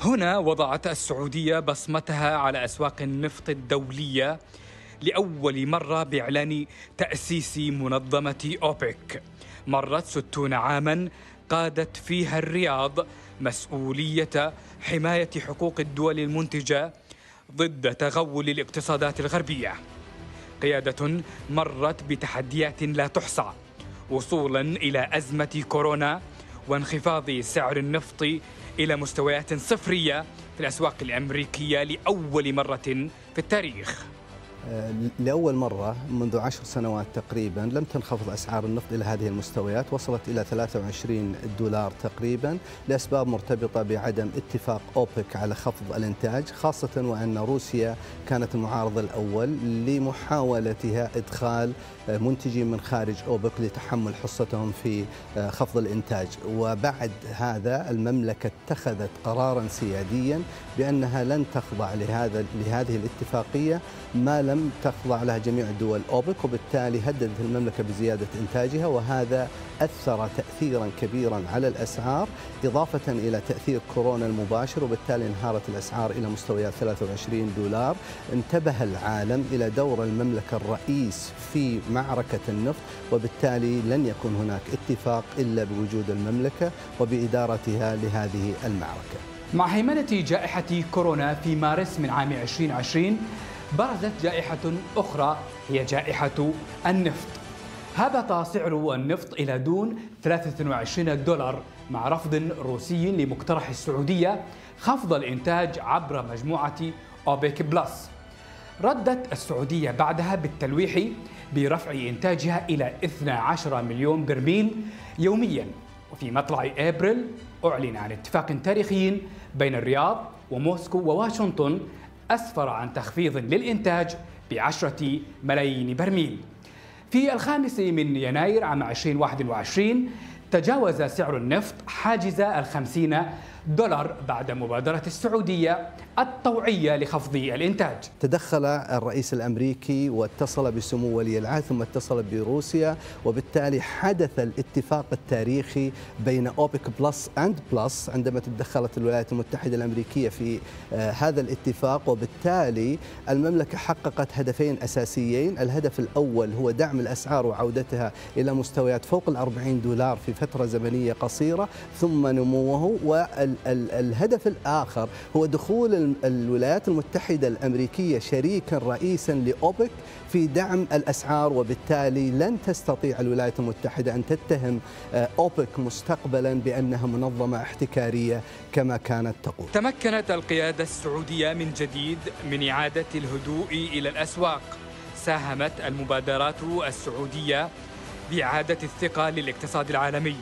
هنا وضعت السعودية بصمتها على أسواق النفط الدولية لأول مرة بإعلان تأسيس منظمة أوبك. مرت ستون عاما قادت فيها الرياض مسؤولية حماية حقوق الدول المنتجة ضد تغول الاقتصادات الغربية. قيادة مرت بتحديات لا تحصى وصولا إلى أزمة كورونا وانخفاض سعر النفط إلى مستويات صفرية في الأسواق الأمريكية لأول مرة في التاريخ. لأول مرة منذ عشر سنوات تقريبا لم تنخفض أسعار النفط إلى هذه المستويات وصلت إلى 23 دولار تقريبا لأسباب مرتبطة بعدم اتفاق أوبك على خفض الإنتاج خاصة وأن روسيا كانت المعارض الأول لمحاولتها إدخال منتجين من خارج أوبك لتحمل حصتهم في خفض الإنتاج. وبعد هذا المملكة اتخذت قرارا سياديا بأنها لن تخضع لهذا لهذه الاتفاقية ما لم تخضع لها جميع دول أوبك وبالتالي هددت المملكة بزيادة إنتاجها وهذا أثر تأثيرا كبيرا على الأسعار إضافة إلى تأثير كورونا المباشر وبالتالي انهارت الأسعار إلى مستويات 23 دولار. انتبه العالم إلى دور المملكة الرئيس في معركة النفط وبالتالي لن يكون هناك اتفاق إلا بوجود المملكة وبإدارتها لهذه المعركة. مع هيمنة جائحة كورونا في مارس من عام 2020 برزت جائحة أخرى هي جائحة النفط. هبط سعر النفط إلى دون 23 دولار مع رفض روسي لمقترح السعودية خفض الإنتاج عبر مجموعة أوبك بلس. ردت السعودية بعدها بالتلويح برفع إنتاجها إلى 12 مليون برميل يوميا. وفي مطلع أبريل أعلن عن اتفاق تاريخي بين الرياض وموسكو وواشنطن أسفر عن تخفيض للإنتاج بعشرة ملايين برميل. في الخامس من يناير عام 2021 تجاوز سعر النفط حاجز الخمسين دولار بعد مبادرة السعودية الطوعية لخفض الإنتاج. تدخل الرئيس الأمريكي واتصل بسمو ولي العهد ثم اتصل بروسيا وبالتالي حدث الاتفاق التاريخي بين أوبك plus and plus عندما تدخلت الولايات المتحدة الأمريكية في آه هذا الاتفاق وبالتالي المملكة حققت هدفين أساسيين. الهدف الأول هو دعم الأسعار وعودتها إلى مستويات فوق الأربعين دولار في فترة زمنية قصيرة ثم نموه والهدف الآخر هو دخول الولايات المتحدة الأمريكية شريكا رئيسا لأوبك في دعم الأسعار وبالتالي لن تستطيع الولايات المتحدة أن تتهم أوبك مستقبلا بأنها منظمة احتكارية كما كانت تقول. تمكنت القيادة السعودية من جديد من إعادة الهدوء إلى الأسواق. ساهمت المبادرات السعودية بإعادة الثقة للاقتصاد العالمي.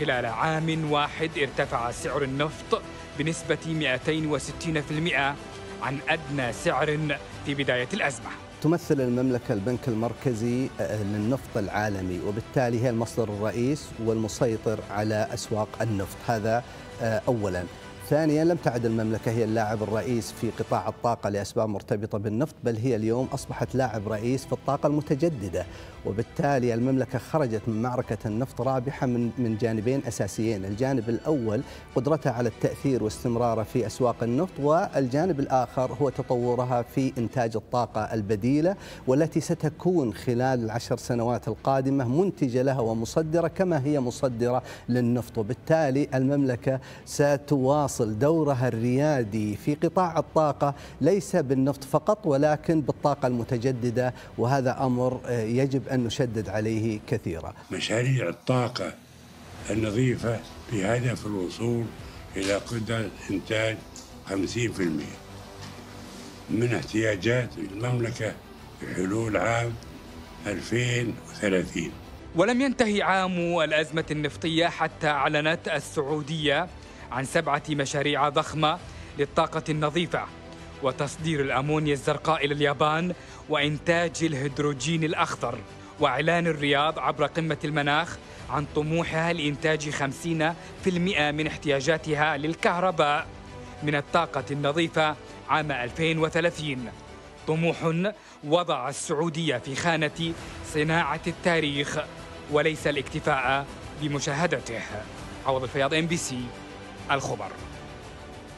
خلال عام واحد ارتفع سعر النفط بنسبة 260% عن أدنى سعر في بداية الأزمة. تمثل المملكة البنك المركزي للنفط العالمي وبالتالي هي المصدر الرئيس والمسيطر على أسواق النفط. هذا أولاً. ثانيا لم تعد المملكة هي اللاعب الرئيس في قطاع الطاقة لأسباب مرتبطة بالنفط بل هي اليوم أصبحت لاعب رئيس في الطاقة المتجددة. وبالتالي المملكة خرجت من معركة النفط رابحة من من جانبين أساسيين. الجانب الأول قدرتها على التأثير واستمرارها في أسواق النفط والجانب الآخر هو تطورها في إنتاج الطاقة البديلة والتي ستكون خلال العشر سنوات القادمة منتجة لها ومصدرة كما هي مصدرة للنفط. وبالتالي المملكة ستواصل تواصل دورها الريادي في قطاع الطاقة ليس بالنفط فقط ولكن بالطاقة المتجددة وهذا أمر يجب أن نشدد عليه كثيرا. مشاريع الطاقة النظيفة بهدف الوصول إلى قدرة إنتاج 50% من احتياجات المملكة في حلول عام 2030 ولم ينتهي عام الأزمة النفطية حتى أعلنت السعودية عن سبعة مشاريع ضخمة للطاقة النظيفة وتصدير الأمونيا الزرقاء إلى اليابان وإنتاج الهيدروجين الأخضر وإعلان الرياض عبر قمة المناخ عن طموحها لإنتاج 50% من احتياجاتها للكهرباء من الطاقة النظيفة عام 2030 طموح وضع السعودية في خانة صناعة التاريخ وليس الاكتفاء بمشاهدته. عوض الفياض إم بي سي. Aljobarro.